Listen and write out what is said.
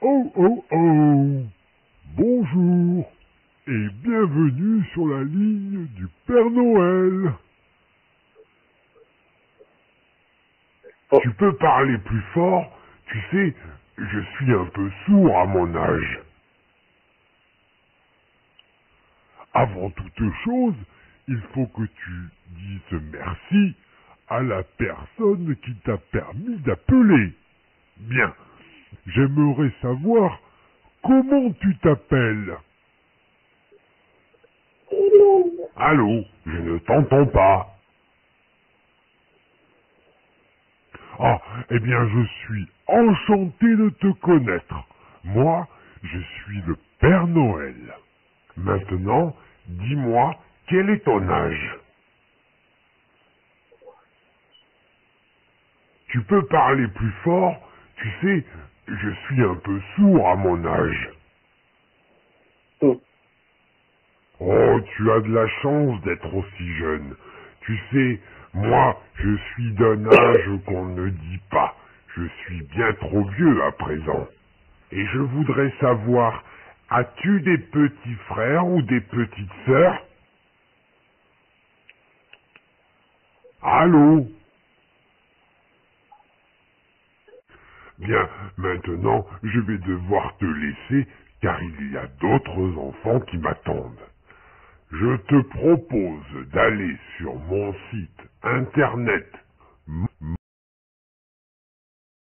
Oh oh oh Bonjour et bienvenue sur la ligne du Père Noël. Oh. Tu peux parler plus fort Tu sais, je suis un peu sourd à mon âge. Avant toute chose, il faut que tu dises merci à la personne qui t'a permis d'appeler. Bien. J'aimerais savoir comment tu t'appelles. Allô, je ne t'entends pas. Ah, eh bien, je suis enchanté de te connaître. Moi, je suis le Père Noël. Maintenant, dis-moi, quel est ton âge? Tu peux parler plus fort Tu sais, je suis un peu sourd à mon âge. Hmm. Oh, tu as de la chance d'être aussi jeune. Tu sais, moi, je suis d'un âge qu'on ne dit pas. Je suis bien trop vieux à présent. Et je voudrais savoir, as-tu des petits frères ou des petites sœurs? Allô? Bien, maintenant, je vais devoir te laisser car il y a d'autres enfants qui m'attendent. Je te propose d'aller sur mon site internet